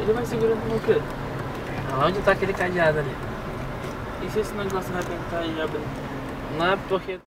Ele vai segurando no quê? Onde tá aquele cadeado ali? E se esse negócio vai tentar ir abrir? Não é porque